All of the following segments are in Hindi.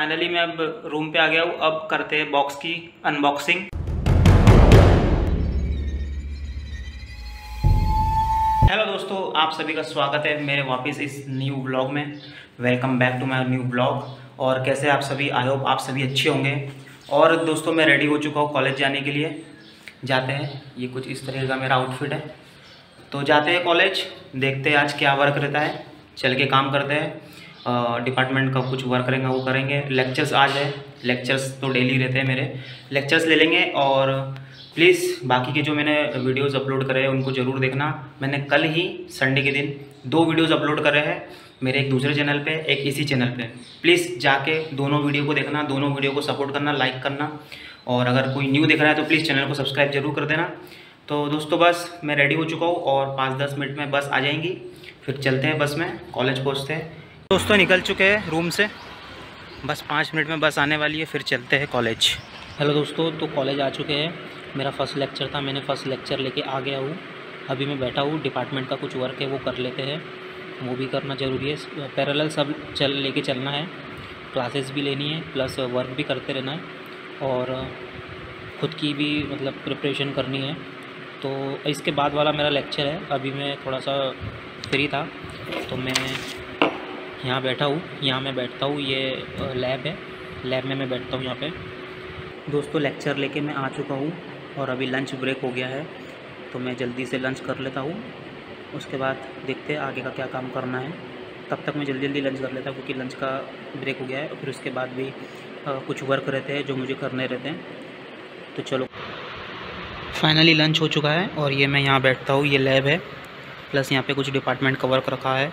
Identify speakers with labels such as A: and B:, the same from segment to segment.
A: फाइनली मैं अब रूम पे आ गया हूँ। अब करते हैं बॉक्स की अनबॉक्सिंग हेलो दोस्तों, आप सभी का स्वागत है मेरे वापस इस न्यू ब्लॉग में। Welcome back to my new blog और कैसे आप सभी आई होप आप सभी अच्छे होंगे। और दोस्तों, मैं रेडी हो चुका हूँ कॉलेज जाने के लिए। जाते हैं। ये कुछ इस तरह का मेरा आउटफिट है। तो जाते हैं कॉलेज देखते हैं आज क्या वर्क रहता है। चल के काम करते हैं। डिपार्टमेंट का कुछ वर्क करेंगे, वो करेंगे। लेक्चर्स आज है। लेक्चर्स तो डेली रहते हैं मेरे। लेक्चर्स ले लेंगे और प्लीज़ बाकी के जो मैंने वीडियोस अपलोड करे हैं, उनको ज़रूर देखना। मैंने कल ही संडे के दिन, दो वीडियोस अपलोड करे हैं मेरे एक दूसरे चैनल पे, एक इसी चैनल पे। प्लीज़ जाके दोनों वीडियो को देखना, दोनों वीडियो को सपोर्ट करना लाइक करना। और अगर कोई न्यू देख रहा है तो प्लीज़ चैनल को सब्सक्राइब ज़रूर कर देना। तो दोस्तों, बस मैं रेडी हो चुका हूँ और पाँच दस मिनट में बस आ जाएँगी। फिर चलते हैं बस में कॉलेज पहुँचते हैं। दोस्तों, निकल चुके हैं रूम से। बस पाँच मिनट में बस आने वाली है, फिर चलते हैं कॉलेज हेलो दोस्तों तो कॉलेज आ चुके हैं। मेरा फ़र्स्ट लेक्चर था, मैंने फ़र्स्ट लेक्चर लेके आ गया हूँ। अभी मैं बैठा हूँ डिपार्टमेंट का कुछ वर्क है, वो कर लेते हैं। वो भी करना ज़रूरी है। पैरेलल सब चल, लेके चलना है। क्लासेस भी लेनी है प्लस वर्क भी करते रहना है। और ख़ुद की भी मतलब प्रिपरेशन करनी है। तो इसके बाद वाला मेरा लेक्चर है। अभी मैं थोड़ा सा फ्री था तो मैं यहाँ बैठा हूँ। यहाँ मैं बैठता हूँ। ये लैब है। लैब में मैं बैठता हूँ यहाँ पे। दोस्तों लेक्चर लेके मैं आ चुका हूँ और अभी लंच ब्रेक हो गया है तो मैं जल्दी से लंच कर लेता हूँ। उसके बाद देखते हैं आगे का क्या काम करना है। तब तक मैं जल्दी जल्दी लंच कर लेता हूँ क्योंकि लंच का ब्रेक हो गया है। फिर उसके बाद भी कुछ वर्क रहते हैं जो मुझे करने रहते हैं। तो चलो। फाइनली लंच हो चुका है और ये मैं यहाँ बैठता हूँ। ये लैब है। प्लस यहाँ पे कुछ डिपार्टमेंट का वर्क रखा है।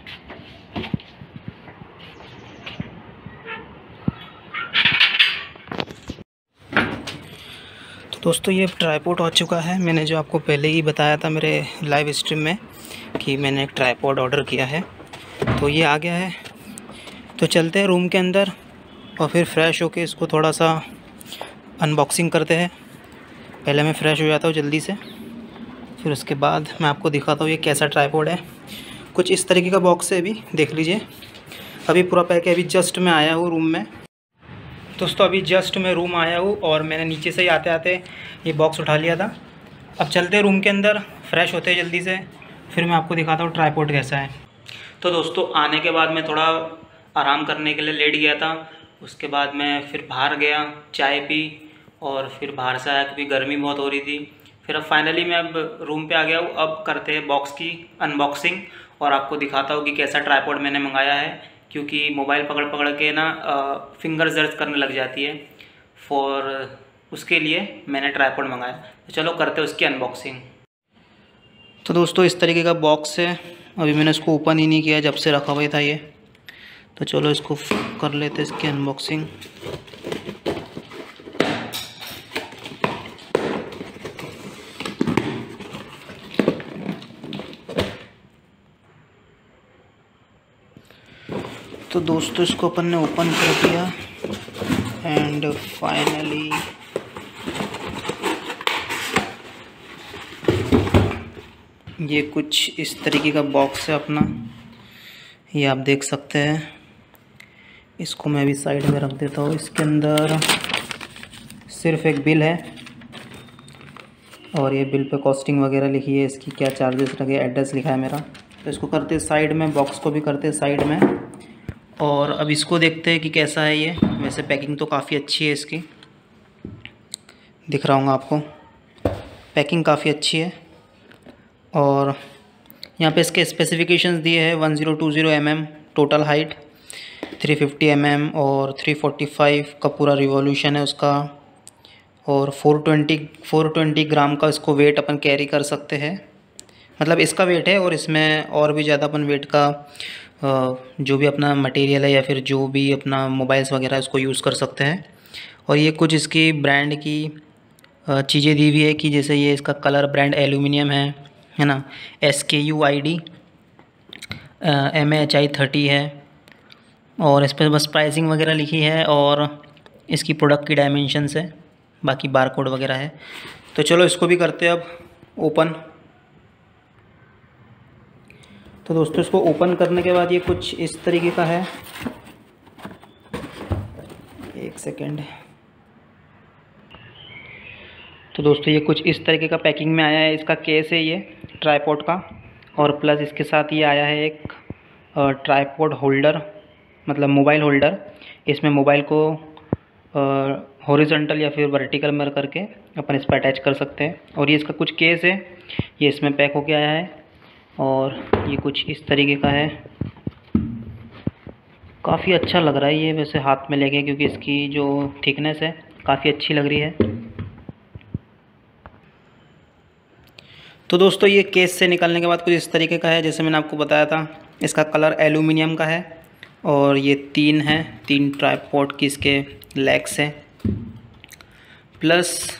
A: दोस्तों, ये ट्राईपोर्ट आ चुका है। मैंने जो आपको पहले ही बताया था मेरे लाइव स्ट्रीम में कि मैंने एक ट्राईपोर्ट ऑर्डर किया है। तो ये आ गया है। तो चलते हैं रूम के अंदर और फिर फ्रेश होके इसको थोड़ा सा अनबॉक्सिंग करते हैं। पहले मैं फ़्रेश हो जाता हूँ जल्दी से। फिर उसके बाद मैं आपको दिखाता हूँ ये कैसा ट्राईपोर्ट है। कुछ इस तरीके का बॉक्स है अभी, देख लीजिए। अभी पूरा पैक अभी जस्ट मैं आया हूँ रूम में। दोस्तों, अभी जस्ट मैं रूम आया हूँ और मैंने नीचे से ही आते आते ये बॉक्स उठा लिया था। अब चलते रूम के अंदर फ्रेश होते जल्दी से। फिर मैं आपको दिखाता हूँ ट्राईपोर्ट कैसा है। तो दोस्तों, आने के बाद मैं थोड़ा आराम करने के लिए लेट गया था। उसके बाद मैं फिर बाहर गया, चाय पी और फिर बाहर से आया, क्योंकि गर्मी बहुत हो रही थी। फिर अब फाइनली मैं अब रूम पे आ गया हूँ। अब करते हैं बॉक्स की अनबॉक्सिंग और आपको दिखाता हूँ कि कैसा ट्राईपोर्ट मैंने मंगाया है। क्योंकि मोबाइल पकड़ पकड़ के ना फिंगर दर्द करने लग जाती है। फॉर उसके लिए मैंने ट्राईपोड मंगाया। तो चलो करते हैं उसकी अनबॉक्सिंग तो दोस्तों, इस तरीके का बॉक्स है। अभी मैंने इसको ओपन ही नहीं किया, जब से रखा हुआ था ये। तो चलो इसको कर लेते इसकी अनबॉक्सिंग तो दोस्तों, इसको अपन ने ओपन कर दिया। एंड फाइनली ये कुछ इस तरीके का बॉक्स है अपना। ये आप देख सकते हैं। इसको मैं भी साइड में रख देता हूँ। इसके अंदर सिर्फ़ एक बिल है। और ये बिल पे कॉस्टिंग वगैरह लिखी है। इसकी क्या चार्जेस लगे एड्रेस लिखा है मेरा। तो इसको करते साइड में बॉक्स को भी करते साइड में। और अब इसको देखते हैं कि कैसा है ये। वैसे पैकिंग तो काफ़ी अच्छी है इसकी। दिख रहा हूँ आपको। पैकिंग काफ़ी अच्छी है। और यहाँ पे इसके स्पेसिफिकेशंस दिए हैं one zero two zero M M total height three fifty M और थ्री फोर्टी फाइव का पूरा रिवॉल्यूशन है उसका। और four twenty four twenty gram का इसको वेट अपन कैरी कर सकते हैं। मतलब इसका वेट है और इसमें और भी ज़्यादा अपन वेट का जो भी अपना मटेरियल है या फिर जो भी अपना मोबाइल्स वगैरह उसको यूज़ कर सकते हैं। और ये कुछ इसकी ब्रांड की चीज़ें दी हुई है कि जैसे ये इसका कलर ब्रांड एल्यूमिनियम है है ना? S K U I D M H I thirty है। और इस पर बस प्राइसिंग वगैरह लिखी है और इसकी प्रोडक्ट की डायमेंशंस है, बाकी बार कोड वगैरह है। तो चलो इसको भी करते हैं अब ओपन तो दोस्तों, इसको ओपन करने के बाद ये कुछ इस तरीके का है। एक सेकेंड तो दोस्तों, ये कुछ इस तरीके का पैकिंग में आया है। इसका केस है ये ट्राईपोर्ट का और प्लस इसके साथ ये आया है एक ट्राईपोर्ट होल्डर मतलब मोबाइल होल्डर इसमें मोबाइल को हॉरिजॉन्टल या फिर वर्टिकल में करके अपन इस पर अटैच कर सकते हैं। और ये इसका कुछ केस है। ये इसमें पैक होके आया है। और ये कुछ इस तरीके का है। काफ़ी अच्छा लग रहा है ये वैसे हाथ में लेके, क्योंकि इसकी जो थिकनेस है, काफ़ी अच्छी लग रही है। तो दोस्तों, ये केस से निकलने के बाद कुछ इस तरीके का है, जैसे मैंने आपको बताया था। इसका कलर एल्यूमिनियम का है और ये तीन है, तीन ट्राईपोर्ट की इसके लेग्स हैं। प्लस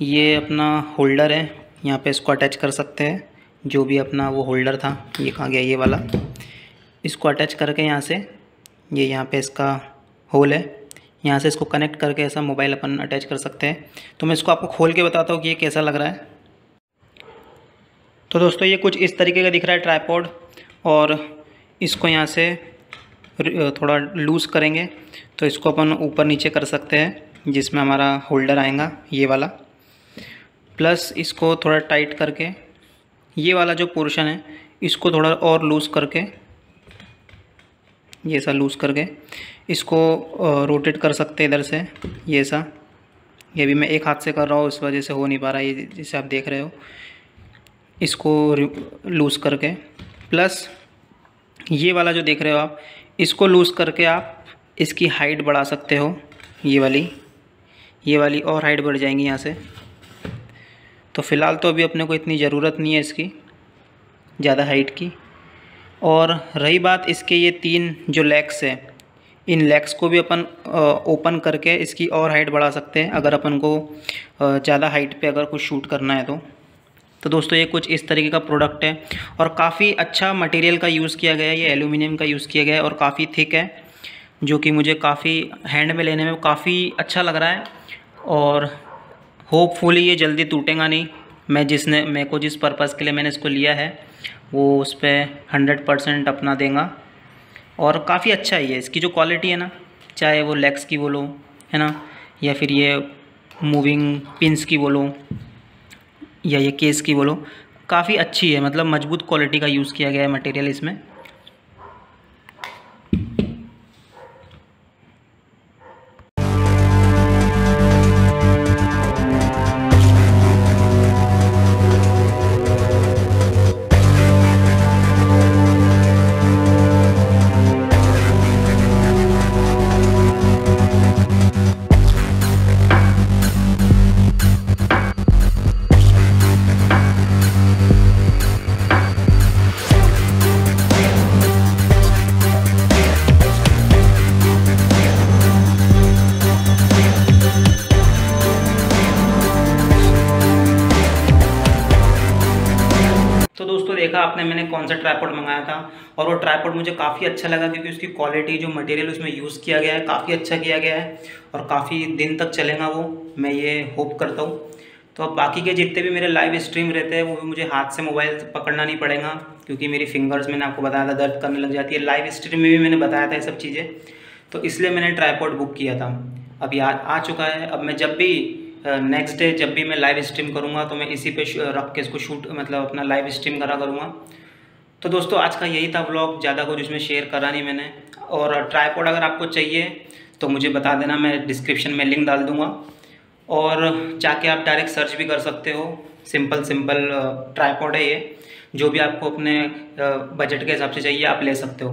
A: ये अपना होल्डर है, यहाँ पे इसको अटैच कर सकते हैं। जो भी अपना वो होल्डर था, ये कहाँ गया ये वाला। इसको अटैच करके यहाँ से, ये यहाँ पे इसका होल है। यहाँ से इसको कनेक्ट करके ऐसा मोबाइल अपन अटैच कर सकते हैं। तो मैं इसको आपको खोल के बताता हूँ कि ये कैसा लग रहा है। तो दोस्तों, ये कुछ इस तरीके का दिख रहा है ट्राईपोड और इसको यहाँ से थोड़ा लूज़ करेंगे। तो इसको अपन ऊपर नीचे कर सकते हैं, जिसमें हमारा होल्डर आएगा, ये वाला। प्लस इसको थोड़ा टाइट करके ये वाला जो पोर्शन है, इसको थोड़ा और लूज़ करके, ये सा लूज़ करके, इसको रोटेट कर सकते इधर से, ये सा। ये भी मैं एक हाथ से कर रहा हूँ, इस वजह से हो नहीं पा रहा ये जैसे आप देख रहे हो। इसको लूज़ करके प्लस ये वाला जो देख रहे हो आप, इसको लूज़ करके आप इसकी हाइट बढ़ा सकते हो, ये वाली। ये वाली और हाइट बढ़ जाएँगी यहाँ से। तो फ़िलहाल तो अभी अपने को इतनी ज़रूरत नहीं है इसकी, ज़्यादा हाइट की। और रही बात इसके ये तीन जो लेग्स है, इन लेग्स को भी अपन ओपन करके इसकी और हाइट बढ़ा सकते हैं, अगर अपन को ज़्यादा हाइट पे अगर कुछ शूट करना है तो। तो दोस्तों ये कुछ इस तरीके का प्रोडक्ट है और काफ़ी अच्छा मटेरियल का यूज़ किया गया है, ये एल्यूमिनियम का यूज़ किया गया है और काफ़ी थिक है, जो कि मुझे काफ़ी हैंड में लेने में काफ़ी अच्छा लग रहा है। और होपफुली ये जल्दी टूटेगा नहीं। मैं जिसने, मेरे को जिस पर्पज़ के लिए मैंने इसको लिया है, वो उस पर हंड्रेड परसेंट अपना देगा। और काफ़ी अच्छा है ये, इसकी जो क्वालिटी है ना, चाहे वो लेग्स की बोलो, है ना, या फिर ये मूविंग पिंस की बोलो, या ये केस की बोलो, काफ़ी अच्छी है। मतलब मज़बूत क्वालिटी का यूज़ किया गया है मटेरियल इसमें। आपने मैंने कौन सा ट्राईपोड मंगाया था और वो ट्राईपोड मुझे काफ़ी अच्छा लगा क्योंकि उसकी क्वालिटी जो मटेरियल उसमें यूज़ किया गया है काफ़ी अच्छा किया गया है और काफ़ी दिन तक चलेगा वो मैं ये होप करता हूँ। तो अब बाकी के जितने भी मेरे लाइव स्ट्रीम रहते हैं वो भी मुझे हाथ से मोबाइल पकड़ना नहीं पड़ेगा क्योंकि मेरी फिंगर्स मैंने आपको बताया था दर्द करने लग जाती है। लाइव स्ट्रीम में भी मैंने बताया था ये सब चीज़ें तो इसलिए मैंने ट्राईपोड बुक किया था। अभी आ, आ चुका है अब मैं जब भी नेक्स्ट डे जब भी मैं लाइव स्ट्रीम करूँगा तो मैं इसी पे रख के इसको शूट मतलब अपना लाइव स्ट्रीम करा करूँगा। तो दोस्तों, आज का यही था ब्लॉग ज़्यादा कुछ इसमें शेयर करा नहीं मैंने। और ट्राईपोड अगर आपको चाहिए तो मुझे बता देना, मैं डिस्क्रिप्शन में लिंक डाल दूँगा। और जाके आप डायरेक्ट सर्च भी कर सकते हो। सिंपल सिंपल ट्राईपोड है ये। जो भी आपको अपने बजट के हिसाब से चाहिए, आप ले सकते हो।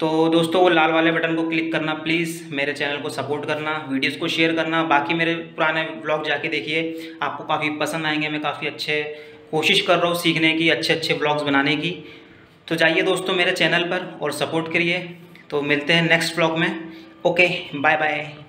A: तो दोस्तों, वो लाल वाले बटन को क्लिक करना प्लीज़। मेरे चैनल को सपोर्ट करना, वीडियोस को शेयर करना। बाकी मेरे पुराने ब्लॉग जाके देखिए, आपको काफ़ी पसंद आएँगे। मैं काफ़ी अच्छे कोशिश कर रहा हूँ सीखने की अच्छे अच्छे ब्लॉग्स बनाने की। तो जाइए दोस्तों मेरे चैनल पर और सपोर्ट करिए। तो मिलते हैं नेक्स्ट ब्लॉग में। Okay bye bye